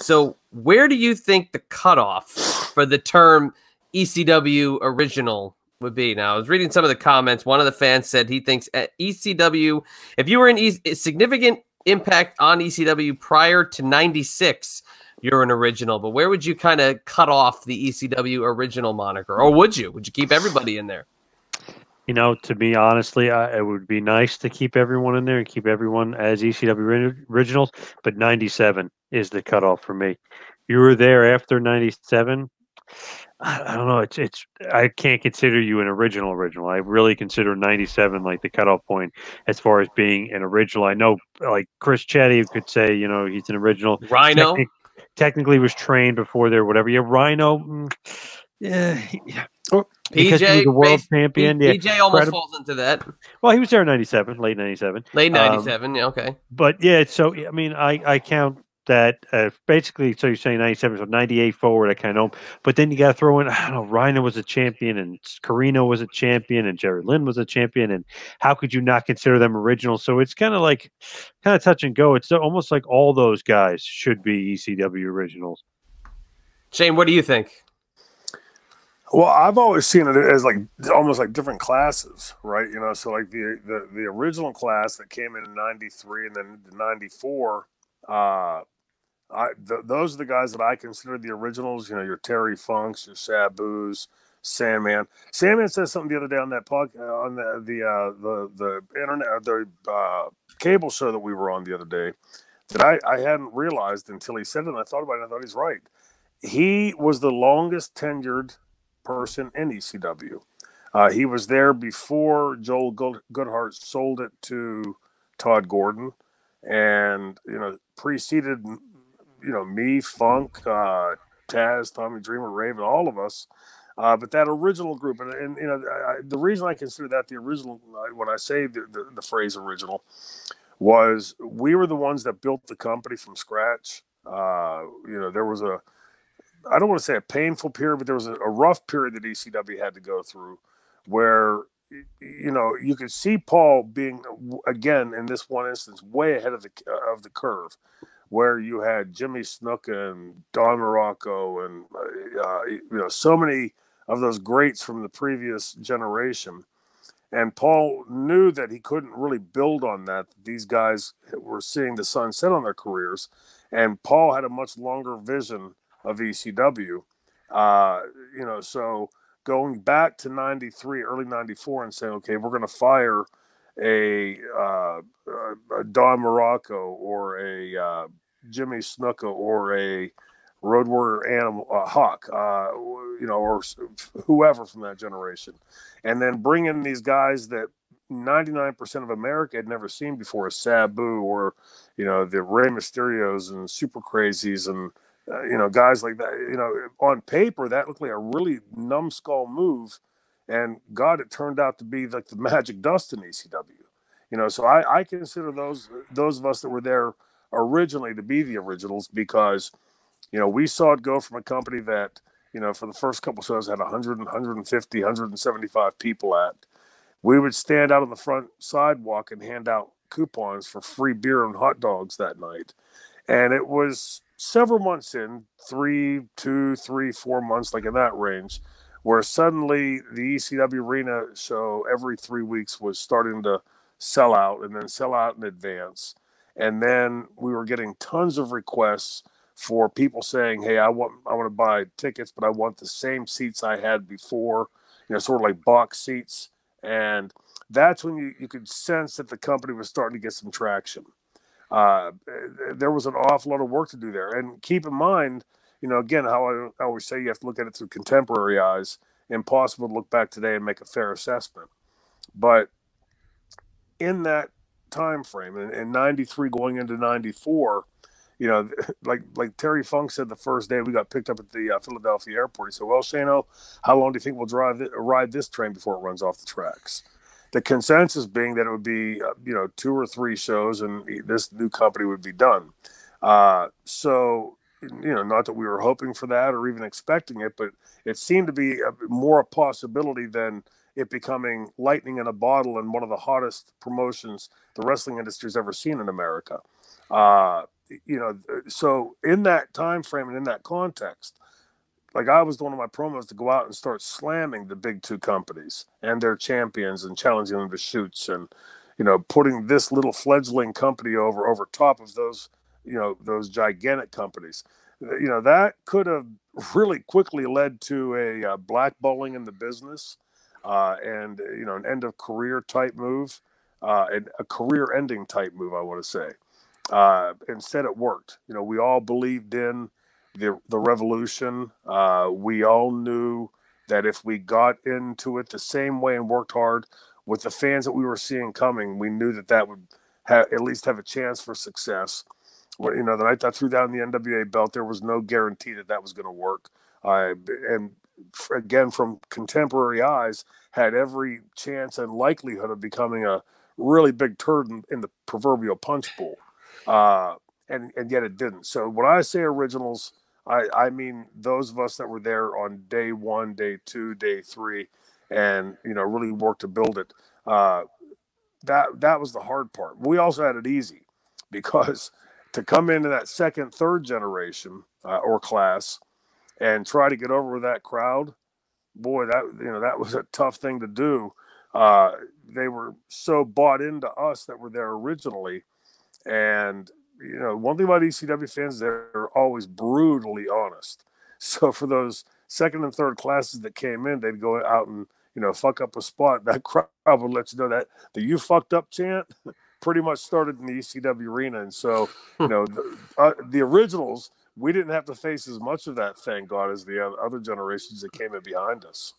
So, where do you think the cutoff for the term ECW original would be? Now, I was reading some of the comments. One of the fans said he thinks uh, at ECW, if you were an e- significant impact on ECW prior to 96, you're an original. But where would you kind of cut off the ECW original moniker? Or would you? Would you keep everybody in there? You know, to be honestly, I, it would be nice to keep everyone in there and keep everyone as ECW originals, but 97 is the cutoff for me. You were there after 97. I don't know. It's it's. I can't consider you an original original. I really consider '97 like the cutoff point as far as being an original. I know, like Chris Chetti could say, you know, he's an original. Rhino technically was trained before there, whatever. Yeah, Rhino. Mm, yeah, yeah. Oh, PJ, the world base, champion. P- yeah, PJ almost falls into that. Well, he was there in '97, late '97. Late '97, um, yeah, okay. But yeah, so I mean, I I count that uh, basically. So you're saying '97, so '98 forward, I kind of. But then you got to throw in. I don't know. Rhino was a champion, and Corino was a champion, and Jerry Lynn was a champion, and how could you not consider them original? So it's kind of like, kind of touch and go. It's almost like all those guys should be ECW originals. Shane, what do you think? Well, I've always seen it as like almost like different classes, right? You know, so like the the, the original class that came in '93 and then '94, uh, I th- those are the guys that I consider the originals. You know, your Terry Funks, your Sabu's, Sandman. Sandman says something the other day on that uh, on the the uh, the the internet the uh, cable show that we were on the other day that I, I hadn't realized until he said it. and I thought about it. and I thought he's right. He was the longest tenured person in ECW. Uh, he was there before Joel Goodhart sold it to Todd Gordon, and you know preceded you know me, Funk, uh, Taz, Tommy Dreamer, Raven, all of us. Uh, but that original group, and, and you know, I, the reason I consider that the original, when I say the, the, the, phrase original, was we were the ones that built the company from scratch. Uh, you know, there was a I don't want to say a painful period, but there was a, a rough period that ECW had to go through where you know you could see Paul being again in this one instance way ahead of the uh, of the curve, where you had Jimmy Snuka and Don Muraco and uh, uh, you know so many of those greats from the previous generation. And Paul knew that he couldn't really build on that. These guys were seeing the sun set on their careers, and Paul had a much longer vision of ECW. Uh, you know, so going back to 93, early 94 and saying, okay, we're going to fire a, uh, a Don Muraco or a uh, Jimmy Snuka or a Road Warrior Animal uh, Hawk, uh, you know, or whoever from that generation, and then bring in these guys that 99% of America had never seen before, a Sabu or you know the Rey Mysterios and Super Crazies and uh, you know, guys like that. You know, on paper that looked like a really numbskull move, and God, it turned out to be like the magic dust in ECW. You know, so I, I consider those those of us that were there originally to be the originals because, you know, we saw it go from a company that you know for the first couple shows had 100 150 175 people at we would stand out on the front sidewalk and hand out coupons for free beer and hot dogs that night and it was several months in, three, two, three, four months, like in that range, where suddenly the ECW arena show every three weeks was starting to sell out and then sell out in advance. And then we were getting tons of requests for people saying, Hey, I want I want to buy tickets, but I want the same seats I had before, you know, sort of like box seats. And that's when you, you could sense that the company was starting to get some traction uh, there was an awful lot of work to do there. And keep in mind, you know, again, how I always say you have to look at it through contemporary eyes. Impossible to look back today and make a fair assessment. But in that time frame, in, in 93 going into 94, you know, like like Terry Funk said the first day we got picked up at the uh, Philadelphia airport. He said, "Well, Shano, how long do you think we'll drive ride this train before it runs off the tracks?" The consensus being that it would be uh, you know two or three shows and this new company would be done. Uh, so you know not that we were hoping for that or even expecting it but it seemed to be a, more a possibility than it becoming lightning in a bottle and one of the hottest promotions the wrestling industry's ever seen in america. Uh, you know, so in that time frame and in that context, like I was one of my promos to go out and start slamming the big two companies and their champions and challenging them to shoots and you know putting this little fledgling company over over top of those you know those gigantic companies. You know that could have really quickly led to a uh, blackballing in the business uh, and you know an end of career type move uh, and a career ending type move i want to say. Uh, instead it worked. You know we all believed in the the revolution. Uh, we all knew that if we got into it the same way and worked hard with the fans that we were seeing coming, we knew that that would have, at least have a chance for success. Well, you know, the night I threw down the NWA belt, there was no guarantee that that was going to work. I and again, from contemporary eyes, had every chance and likelihood of becoming a really big turd in, in the proverbial punch bowl. Uh, and and yet it didn't. So when I say originals, I I mean those of us that were there on day one, day two, day three, and you know really worked to build it. Uh, that that was the hard part. We also had it easy because to come into that second, third generation uh, or class and try to get over with that crowd, boy, that you know that was a tough thing to do. Uh, they were so bought into us that were there originally, and you know, one thing about ECW fans, they're always brutally honest. So for those second and third classes that came in, they'd go out and you know fuck up a spot. That crowd would let you know that the "you fucked up" chant pretty much started in the ECW arena, and so you know the, uh, the originals. We didn't have to face as much of that, thank God, as the other generations that came in behind us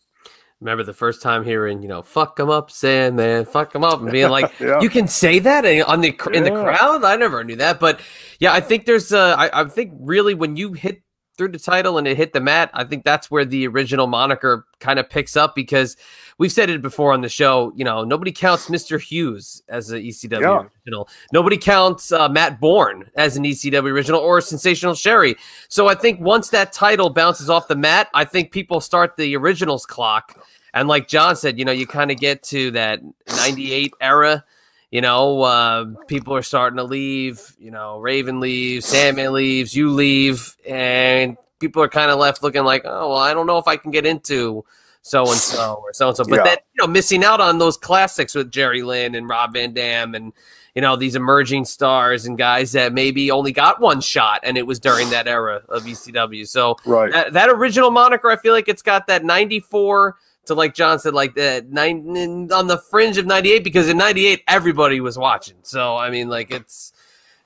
remember the first time hearing, you know, "fuck them up, Sandman, fuck them up," and being like, yeah. "You can say that on the in the crowd." I never knew that, but yeah, I think there's, uh, I, I think really when you hit through the title and it hit the mat, I think that's where the original moniker kind of picks up because we've said it before on the show. You know, nobody counts Mr. Hughes as an ECW yeah. original. Nobody counts uh, Matt Bourne as an ECW original or Sensational Sherri. So I think once that title bounces off the mat, I think people start the originals clock. And like John said, you know, you kind of get to that 98 era you know, uh, people are starting to leave. You know, Raven leaves, Sandman leaves, you leave, and people are kind of left looking like, oh, well, I don't know if I can get into so and so or so and so. But yeah. then, you know, missing out on those classics with Jerry Lynn and Rob Van Dam and you know these emerging stars and guys that maybe only got one shot, and it was during that era of ECW. So right. that, that original moniker, I feel like it's got that '94 to like John said, like the nine on the fringe of '98 because in '98 everybody was watching. So I mean, like it's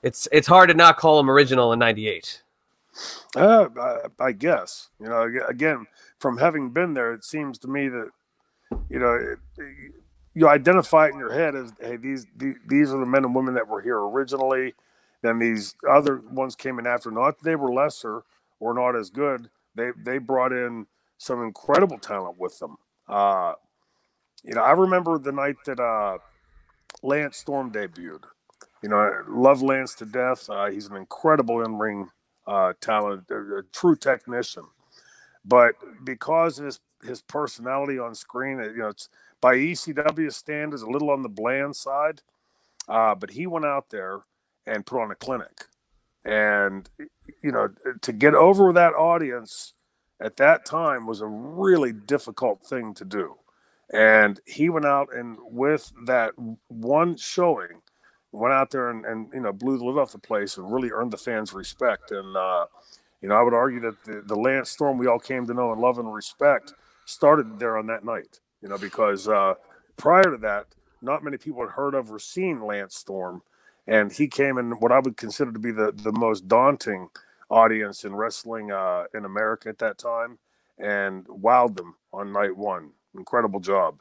it's it's hard to not call them original in '98. Uh, I, I, guess you know again from having been there, it seems to me that you know it, you identify it in your head as hey these, these these are the men and women that were here originally. Then these other ones came in after. Not they were lesser or not as good. They they brought in some incredible talent with them. Uh, you know, I remember the night that uh, Lance Storm debuted. You know, I love Lance to death. Uh, he's an incredible in ring uh, talent, a, a, true technician. But because his his personality on screen, you know, it's by ECW standards a little on the bland side. Uh, but he went out there and put on a clinic, and you know, to get over that audience at that time was a really difficult thing to do. And he went out and with that one showing, went out there and, and you know blew the lid off the place and really earned the fans' respect. And uh, you know, I would argue that the, the Lance Storm we all came to know and love and respect started there on that night. You know, because uh, prior to that, not many people had heard of or seen Lance Storm, and he came in what I would consider to be the the most daunting audience in wrestling uh, in America at that time and wowed them on night one. Incredible job.